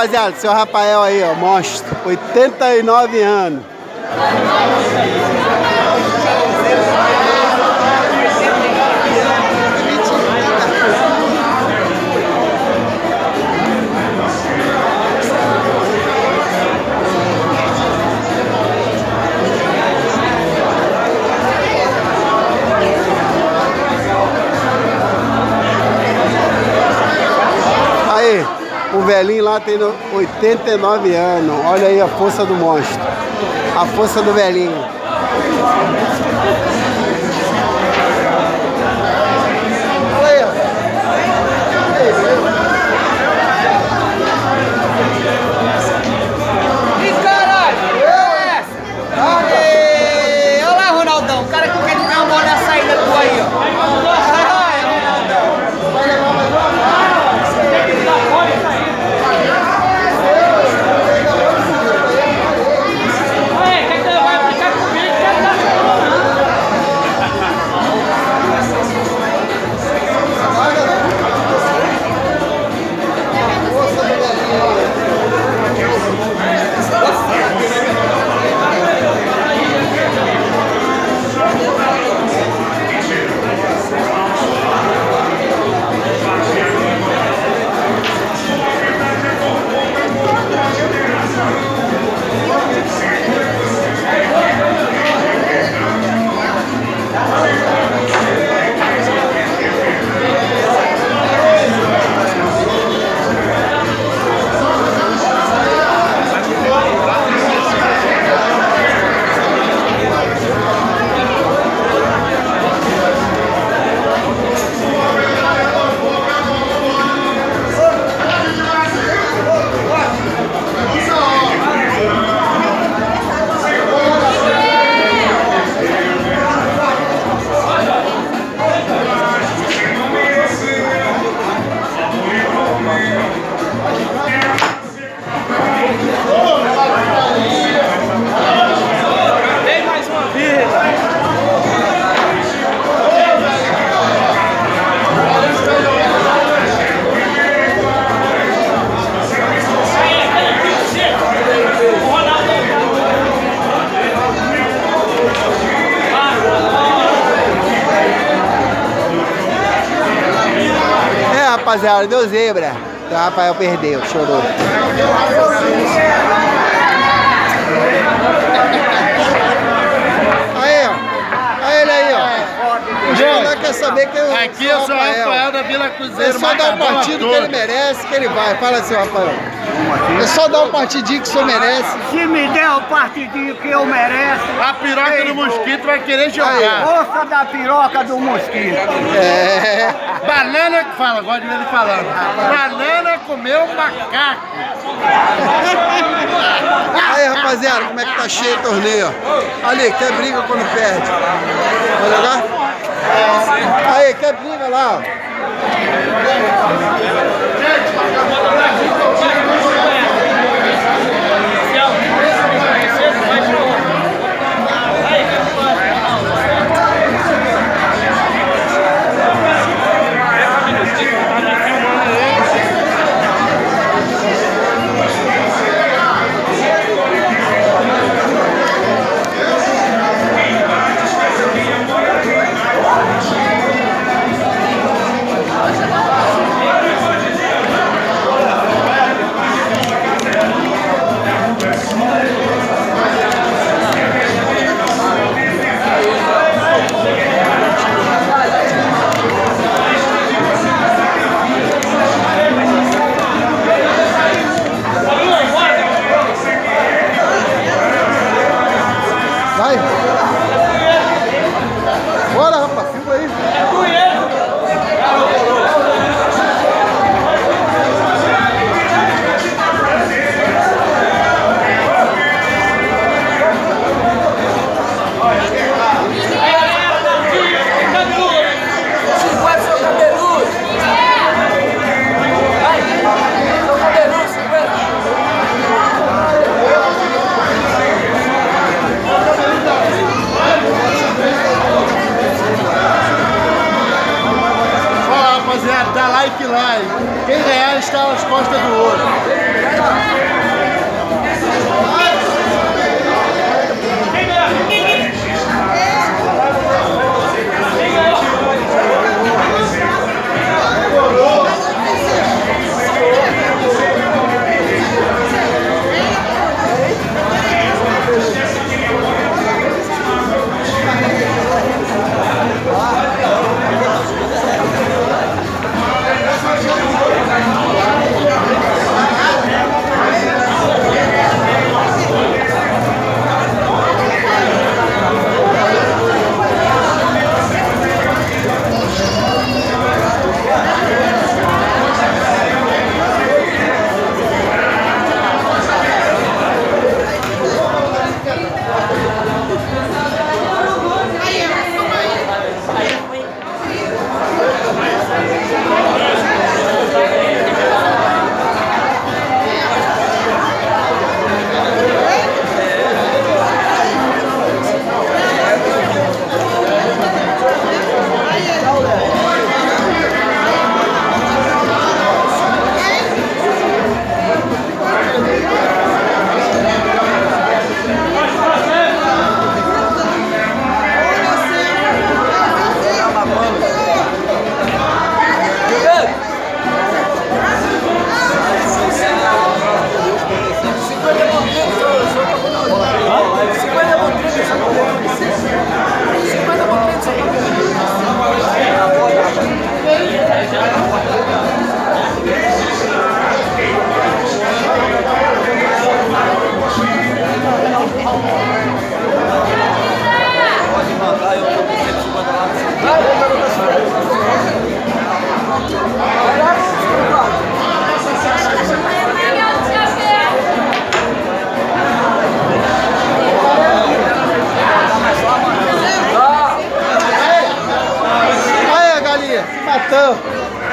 rapaziada, seu Rafael aí, ó, monstro. 89 anos. Velhinho lá tem 89 anos. Olha aí a força do monstro. A força do velhinho. Rapaziada, deu zebra. O Rafael perdeu, chorou. Aí, ó. Aí ele aí, ó. O Jornal quer saber quem é o Aqui eu sou o Rafael da Vila É Cruzeiro, só dar o partido que ele merece, que ele vai. Fala, seu Rafael. É só dar o partidinho que o senhor merece. Se me der o partidinho que eu mereço, A piroca do mosquito vai querer jogar. força da piroca do mosquito. É. Banana que fala, gosto de ver ele falando. Banana comeu macaco. Aí, rapaziada, como é que tá cheio o torneio? ó. Ali, quer briga quando perde. Vai jogar? Aí, quer briga lá, ó. dá like lá. Quem ganhar está às costas do outro.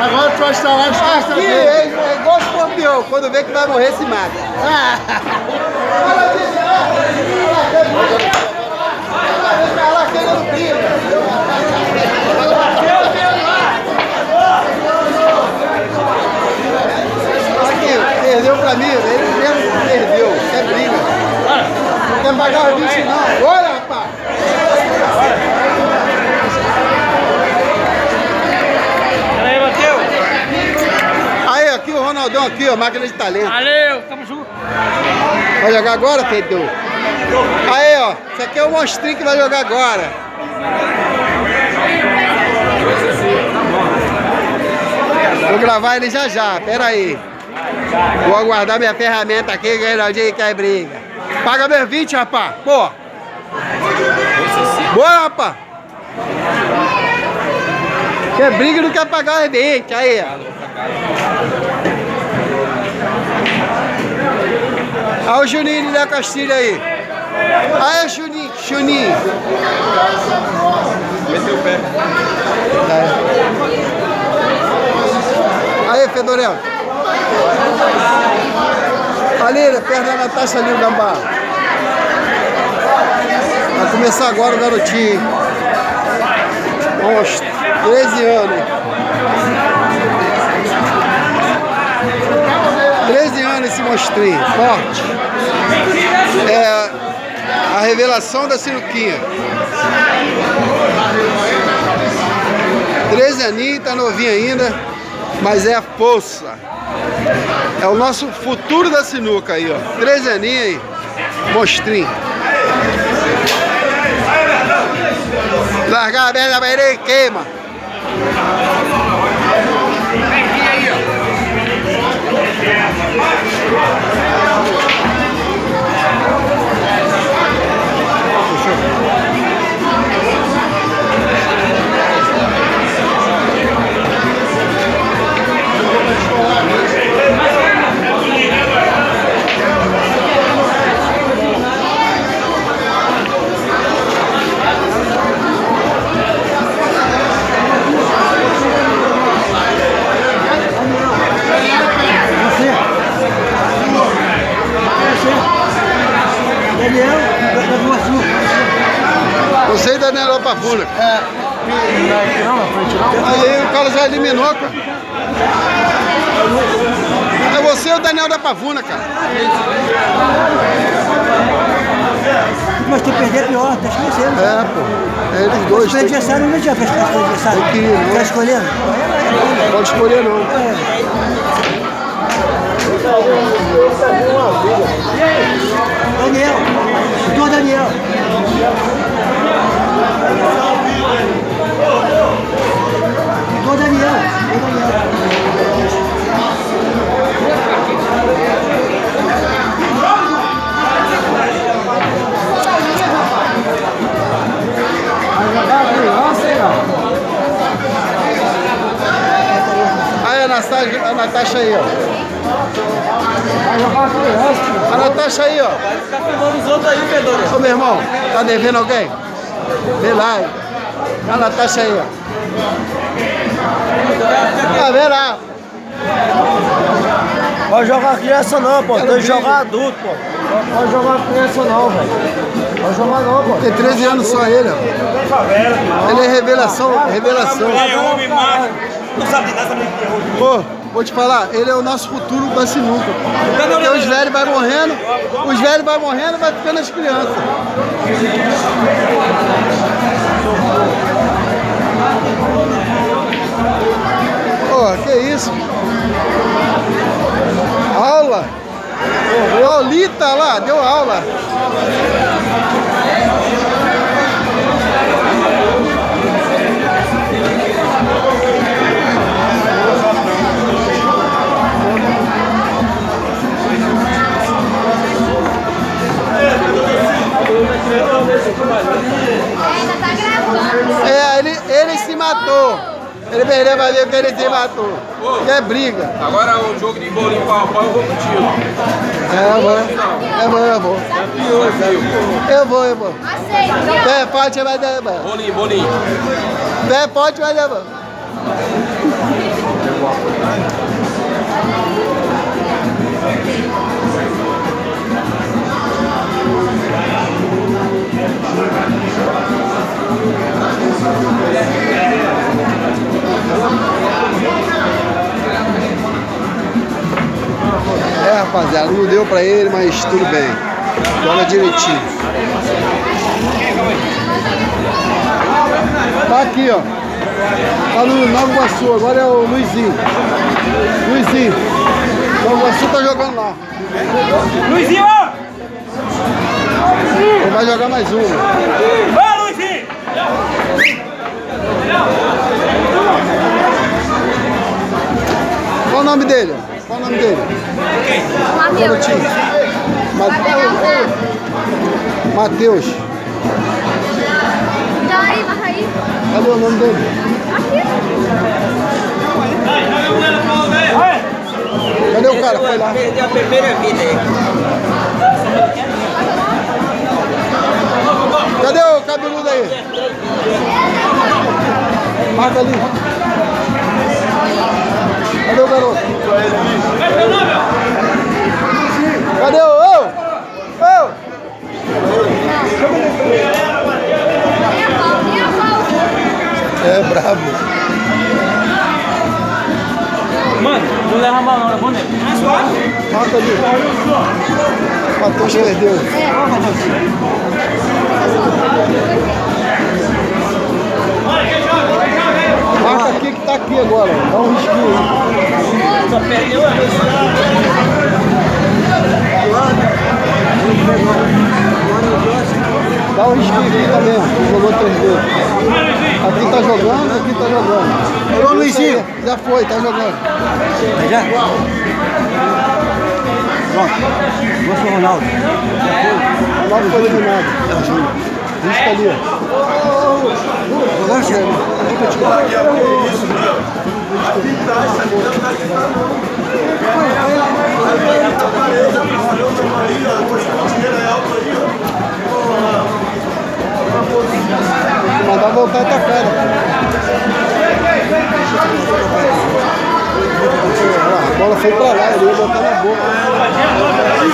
Agora tu vai instalar as costas Aqui dele. é, é igual escorpião, quando vê que vai morrer, se mata. Olha aqui, lá. Aqui, perdeu pra mim, ele mesmo perdeu, quer briga. Não quer pagar o bicho não. Olha, aqui o Ronaldão aqui, ó, máquina de talento. Valeu, tamo junto. Vai jogar agora, Pedro? Aí, ó. Isso aqui é o monstrinho que vai jogar agora. Vou gravar ele já já, pera aí. Vou aguardar minha ferramenta aqui, que Reinaldinho quer briga. Paga meus 20, rapá. Pô. Boa, rapá. Quer briga e não quer pagar os 20. Aí, ó. Olha o Juninho da Castilha aí. Aí, Juninho, Juninho. Meteu o pé. Aí, Fedorel. Ali, perto da Natasha ali, o gambá. Vai começar agora o garotinho. Uns 13 anos. Monstrinho, forte. É a revelação da sinuquinha. 13 aninhos, tá novinho ainda, mas é a força. É o nosso futuro da sinuca aí, ó. 13 aninhos aí, monstrinho. Largar a e queima. Escolher né? Quer escolhendo? Pode escolher não. Tá devendo alguém? Vê lá. aí. A Natasha aí, ó. Tá vendo lá? Pode jogar criança não, pô. Tem que jogar adulto, pô. Pode jogar criança não, velho. Pode jogar não, pô. Tem 13 anos só ele, ó. Ele é revelação, revelação. É homem, macho. Não sabe de nada, sabe de. Pô, vou te falar, ele é o nosso futuro da sinuca. Porque os velhos vai morrendo, os velhos vai morrendo, vai ficando as crianças. Pô, que isso? Aula? Paulita lá, deu aula. Ainda tá gravando. É, ele, ele se matou. Ele perdeu pra ver porque ele se matou. Que é briga. Agora o jogo de bolinho pau a pau eu vou contigo. É, eu vou. Eu vou, eu vou. Eu vou, eu vou. Aceita. Pé forte, vai levar. Bolinho, bolinho. Pé forte, vai levar. É, rapaziada, não deu pra ele, mas tudo bem. Joga direitinho. Tá aqui, ó. Tá no Nova Iguaçu, agora é o Luizinho. Luizinho. Nova Iguaçu tá jogando lá. Luizinho! Ele vai jogar mais uma. Vai, Luizinho! Qual o nome dele? Qual o nome dele? Matheus. Matheus. Cadê o nome dele? Cadê o cara? Foi lá. Perdeu a primeira vida aí. Cadê o cabeludo aí? Marca ali. Cadê o garoto? Cadê o. Ô! Ô! É brabo. Mano, não leva mal não, é boneco. Marca ali. Matheus perdeu. Marca que tá aqui agora. Dá um risquinho. aí. Só perdeu a vez. Dá um risquinho aqui também. ó. Jogou três vezes. Aqui tá jogando, aqui tá jogando. Ô Luizinho. Já foi, tá jogando. Já? Pronto. Pro Ronaldo. Ronaldo foi eliminado. Risca ali. ó. Agora chega. Mandar voltar e tacar. A bola foi pra lá, ele ia botar na boca. Aí,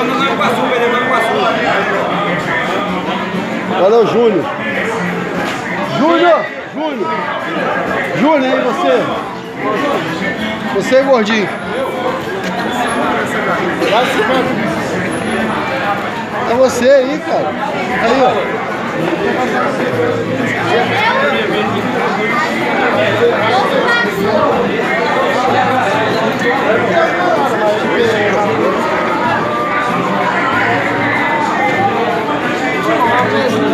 Manda na Iguaçu, perdeu na Iguaçu. Olha o Júnior. Júnior! Júnior! Júnior, aí você? Você, Gordinho. É você aí, cara. Aí, ó. Varreu,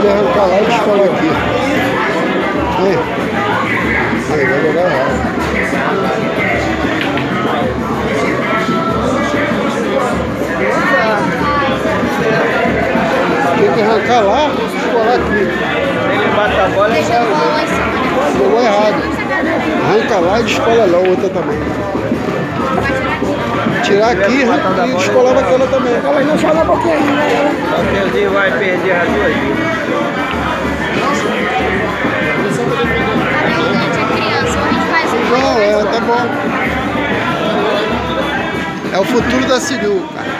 ele arrancar lá e descolar aqui. Aí. Aí, vai jogar errado. Tem que arrancar lá e descolar aqui. ele bate a bola e em cima. Jogou errado. Arranca lá e descola lá, outra também. Tirar aqui e descolar aquela também. Ela não só um pouquinho, né? o Teuzinho vai perder as duas. A gente é criança, ou a gente faz um Não, é, tá bom. É o futuro da Ciriu, cara.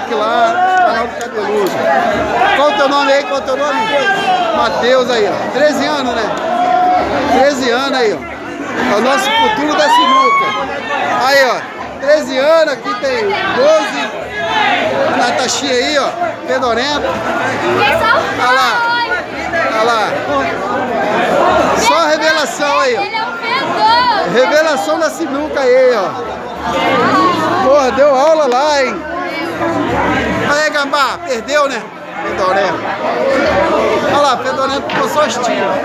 Like lá no canal do Cabeludo. Qual o teu nome aí? Qual o teu nome? Matheus aí, ó. 13 anos, né? 13 anos aí, ó. É o nosso futuro da sinuca. Aí, ó. 13 anos, aqui tem 12. Natashinha aí, ó. Fedorento. Olha lá. Olha lá. Só a revelação aí, ó. Ele é. Revelação da sinuca aí, ó. Porra, deu aula lá, hein? Aí, Gambá, perdeu, né? Fedorento. Olha lá, Fedorento ficou só tiras.